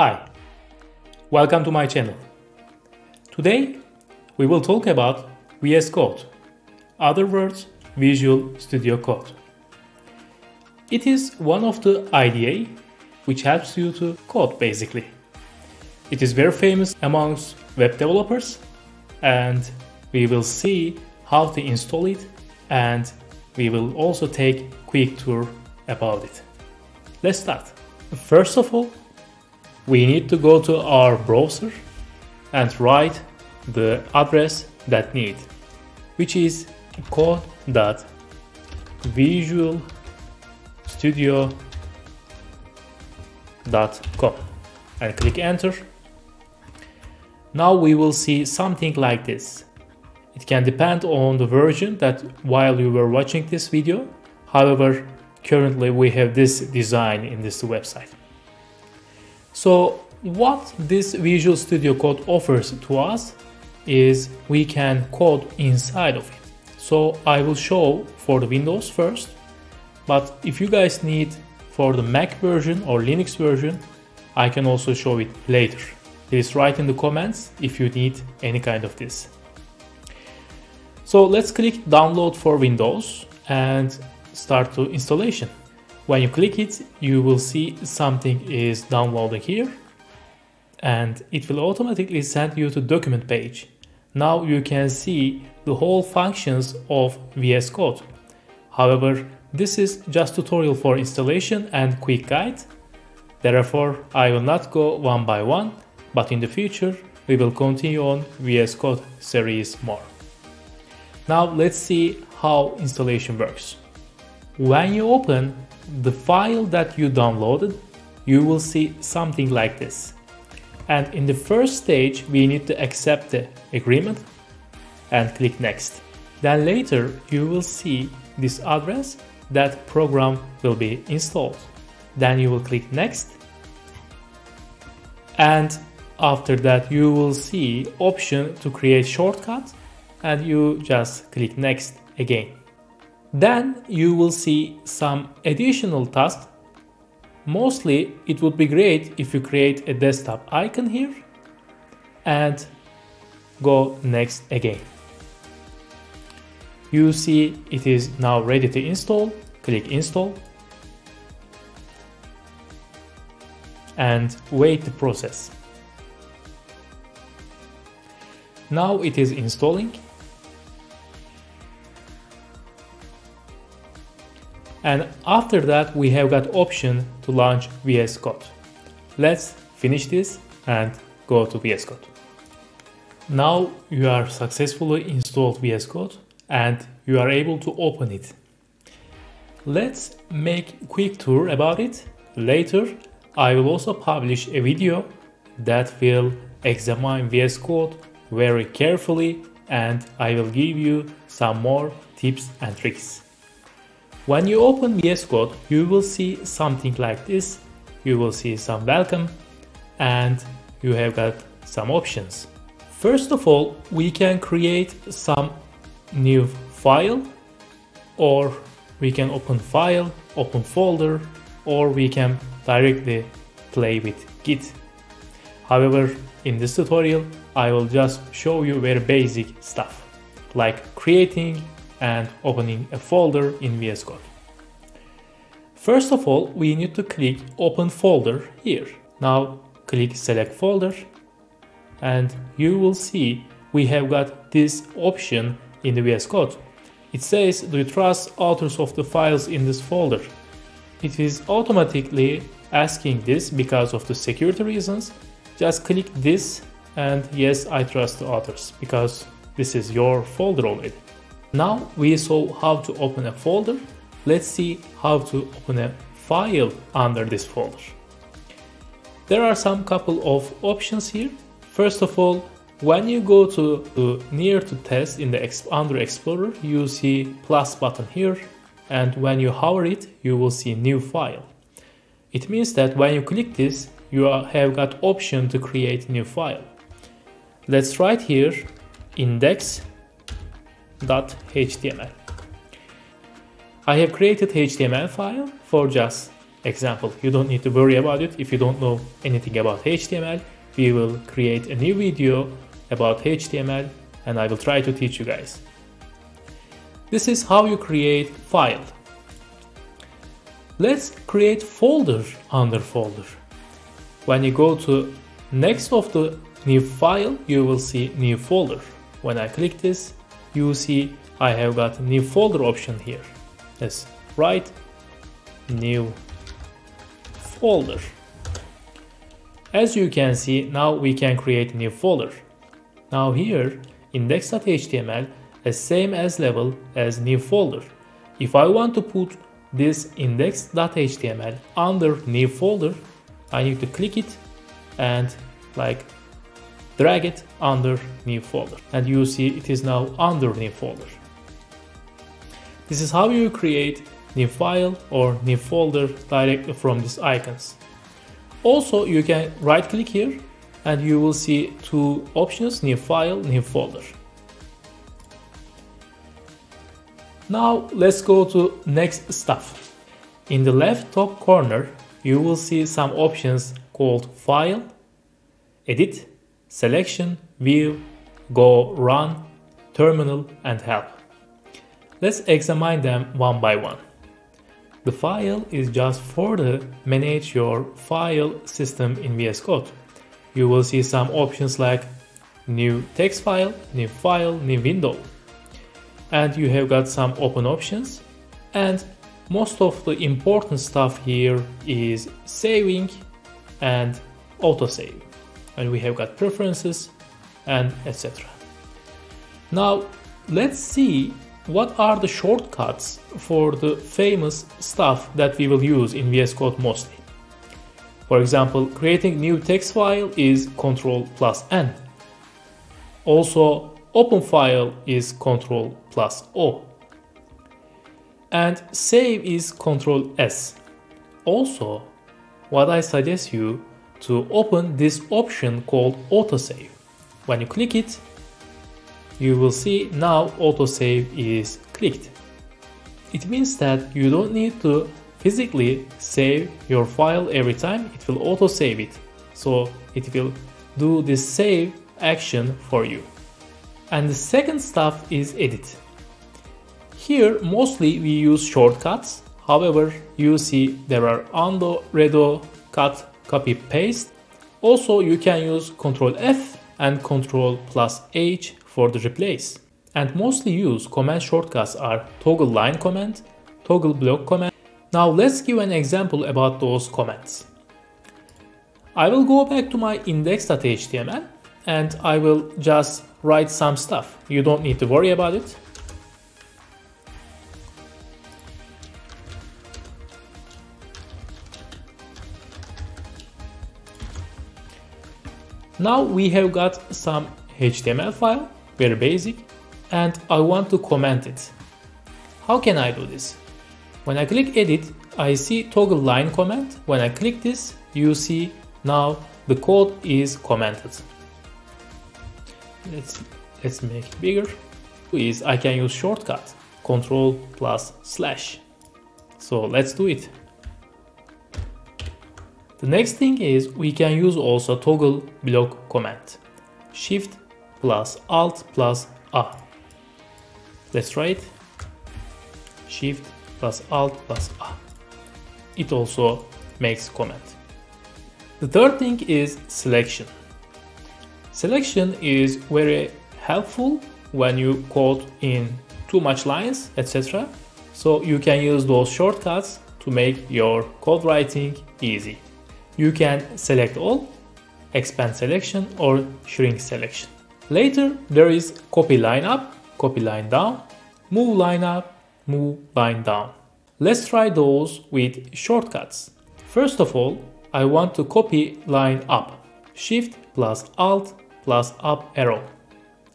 Hi, welcome to my channel. Today we will talk about VS Code, other words Visual Studio Code. It is one of the IDE which helps you to code basically. It is very famous amongst web developers and we will see how to install it and we will also take quick tour about it. Let's start. First of all, we need to go to our browser and write the address that need, which is code.visualstudio.com and click enter. Now we will see something like this. It can depend on the version that while you were watching this video. However, currently we have this design in this website. So what this Visual Studio Code offers to us is we can code inside of it. So I will show for the Windows first, but if you guys need for the Mac version or Linux version, I can also show it later. Please write in the comments if you need any kind of this. So let's click download for Windows and start to installation. When you click it, you will see something is downloading here and it will automatically send you to document page. Now you can see the whole functions of VS Code. However, this is just tutorial for installation and quick guide. Therefore, I will not go one by one, but in the future, we will continue on VS Code series more. Now let's see how installation works. When you open the file that you downloaded, you will see something like this. And in the first stage, we need to accept the agreement and click next. Then later, you will see this address that program will be installed. Then you will click next. And after that, you will see option to create shortcut and you just click next again. Then you will see some additional tasks. Mostly it would be great if you create a desktop icon here and go next again. You see it is now ready to install, click install and wait the process. Now it is installing and after that we have got option to launch VS Code. Let's finish this and go to VS Code. Now you are successfully installed VS Code and you are able to open it. Let's make quick tour about it. Later I will also publish a video that will examine VS Code very carefully and I will give you some more tips and tricks. When you open VS Code, you will see something like this. You will see some welcome and you have got some options. First of all, we can create some new file or we can open file, open folder, or we can directly play with Git. However, in this tutorial, I will just show you very basic stuff, like creating and opening a folder in VS Code. First of all, we need to click Open Folder here. Now click Select Folder and you will see we have got this option in the VS Code. It says, do you trust authors of the files in this folder? It is automatically asking this because of the security reasons. Just click this and yes, I trust the authors because this is your folder already. Now we saw how to open a folder. Let's see how to open a file under this folder. There are some couple of options here. First of all, when you go to, to near to test in the under Explorer, you see plus button here and when you hover it, you will see new file. It means that when you click this, you have got option to create new file. Let's write here index HTML. I have created HTML file for just example. You don't need to worry about it if you don't know anything about HTML. We will create a new video about HTML and I will try to teach you guys. This is how you create file. Let's create folder under folder. When you go to next of the new file, you will see new folder. When I click this, you see I have got new folder option here. Let's write new folder. As you can see, now we can create new folder. Now here, index.html is same as level as new folder. If I want to put this index.html under new folder, I need to click it and like drag it under new folder. And you see it is now under new folder. This is how you create new file or new folder directly from these icons. Also, you can right click here and you will see two options, new file, new folder. Now let's go to next stuff. In the left top corner, you will see some options called File, Edit, Selection, View, Go, Run, Terminal, and Help. Let's examine them one by one. The file is just for the manage your file system in VS Code. You will see some options like new text file, new file, new window. And you have got some open options. And most of the important stuff here is saving and autosave. And we have got preferences and etc. Now let's see what are the shortcuts for the famous stuff that we will use in VS Code mostly? For example, creating new text file is Ctrl plus N. Also, open file is Ctrl plus O. And save is Ctrl S. Also, what I suggest you to open this option called autosave. When you click it, you will see now autosave is clicked. It means that you don't need to physically save your file every time, it will autosave it. So it will do this save action for you. And the second stuff is edit. Here mostly we use shortcuts. However, you see there are undo, redo, cut, copy, paste. Also you can use Ctrl F and Ctrl plus H for the replace. And mostly used command shortcuts are toggle line command, toggle block command. Now let's give an example about those commands. I will go back to my index.html and I will just write some stuff. You don't need to worry about it. Now we have got some HTML file very basic, and I want to comment it. How can I do this? When I click edit, I see toggle line comment. When I click this, you see now the code is commented. Let's, let's make it bigger. Is I can use shortcut control plus slash. So let's do it. The next thing is we can use also toggle block command. Shift plus Alt plus A. Let's try it. Shift plus Alt plus A. It also makes comment. The third thing is selection. Selection is very helpful when you code in too much lines, etc. So you can use those shortcuts to make your code writing easy. You can select all, expand selection or shrink selection. Later, there is copy line up, copy line down, move line up, move line down. Let's try those with shortcuts. First of all, I want to copy line up. Shift plus Alt plus up arrow.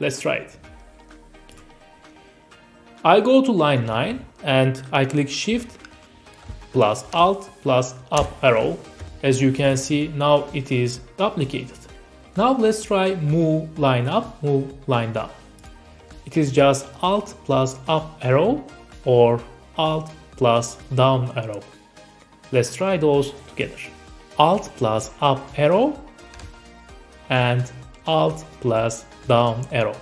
Let's try it. I go to line 9 and I click Shift plus Alt plus up arrow. As you can see, now it is duplicated. Now let's try move line up, move line down. It is just Alt plus up arrow or Alt plus down arrow. Let's try those together. Alt plus up arrow and Alt plus down arrow.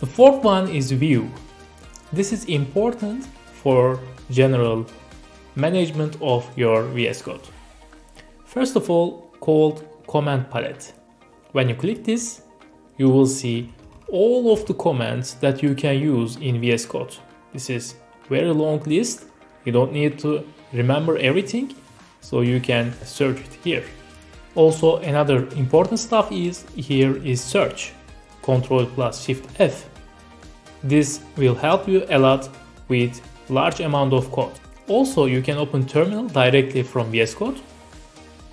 The fourth one is view. This is important for general management of your VS Code. First of all, called command palette. When you click this, you will see all of the commands that you can use in VS Code. This is very long list. You don't need to remember everything, so you can search it here. Also, another important stuff is here is search. Control plus Shift F. This will help you a lot with large amount of code. Also, you can open terminal directly from VS Code.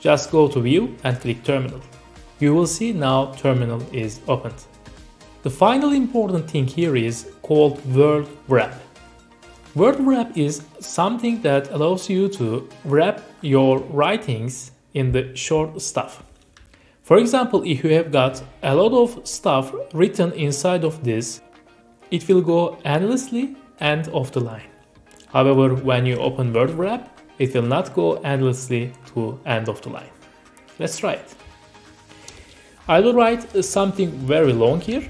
Just go to view and click terminal. You will see now terminal is opened. The final important thing here is called word wrap. Word wrap is something that allows you to wrap your writings in the short stuff. For example, if you have got a lot of stuff written inside of this, it will go endlessly and off the line. However, when you open word wrap, it will not go endlessly to end of the line. Let's try it. I will write something very long here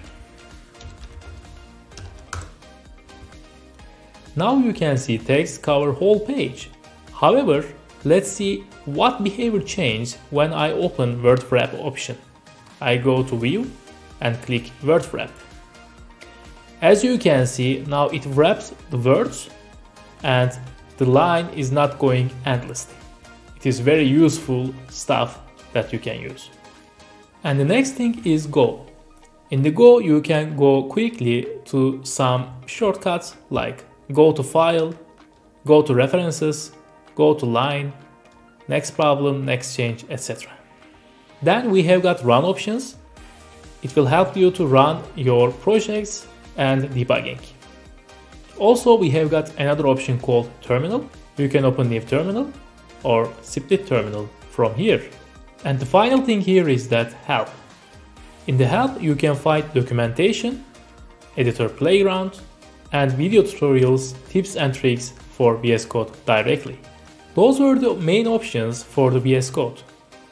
Now you can see text cover whole page. However, let's see what behavior changed when I open word wrap option. I go to view and click word wrap. As you can see, now it wraps the words and the line is not going endlessly. It is very useful stuff that you can use. And the next thing is Go. In the Go, you can go quickly to some shortcuts like go to file, go to references, go to line, next problem, next change, etc. Then we have got run options. It will help you to run your projects and debugging. Also, we have got another option called terminal. You can open new terminal or split terminal from here. And the final thing here is that help. In the help, you can find documentation, editor playground, and video tutorials, tips and tricks for VS Code directly. Those were the main options for the VS Code.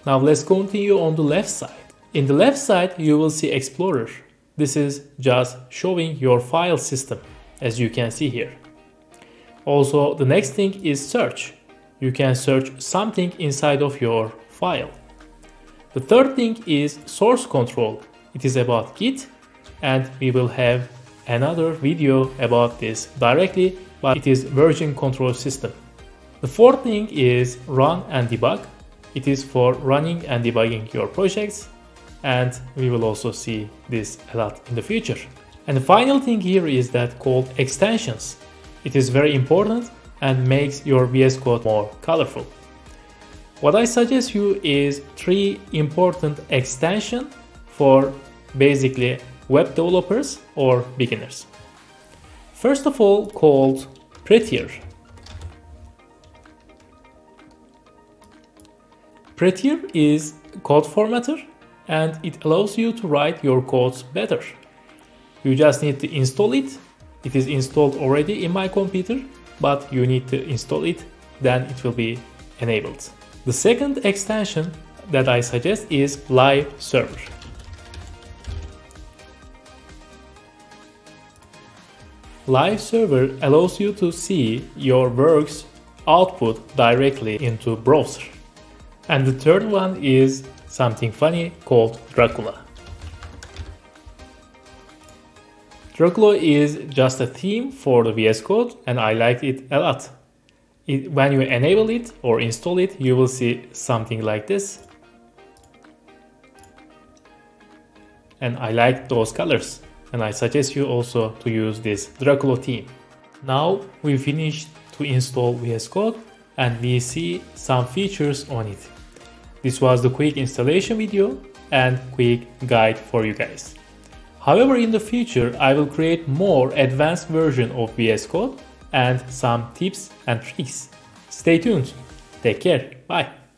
Now let's continue on the left side. In the left side you will see Explorer. This is just showing your file system as you can see here. Also the next thing is search. You can search something inside of your file. The third thing is source control. It is about Git and we will have another video about this directly, but it is version control system. The fourth thing is run and debug. It is for running and debugging your projects and we will also see this a lot in the future. And the final thing here is that called extensions. It is very important and makes your VS Code more colorful. What I suggest you is three important extension for basically web developers or beginners. First of all, called Prettier. Prettier is code formatter and it allows you to write your codes better. You just need to install it. It is installed already in my computer, but you need to install it, then it will be enabled. The second extension that I suggest is Live Server. Live Server allows you to see your work's output directly into browser. And the third one is something funny called Dracula. Dracula is just a theme for the VS Code and I like it a lot. It, when you enable it or install it, you will see something like this. And I like those colors and I suggest you also to use this Dracula theme. Now we finished to install VS Code and we see some features on it. This was the quick installation video and quick guide for you guys. However, in the future, I will create more advanced version of VS Code and some tips and tricks. Stay tuned. Take care. Bye.